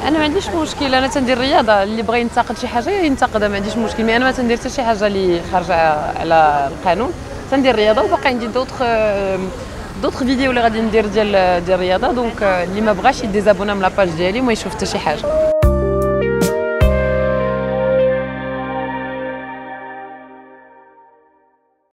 أنا ما عنديش مشكل. أنا تندير الرياضه اللي بغى ينتقد شي حاجة ينتقدها ما عنديش مشكل. mais أنا ما تندير حتى شي حاجة اللي خارجة على القانون. تندير الرياضه وباقي عندي d'autres d'autres vidéos اللي غادي ندير ديال ديال الرياضه donc اللي ما بغاش ي désabonner من la page ديالي وما يشوف حتى شي حاجة.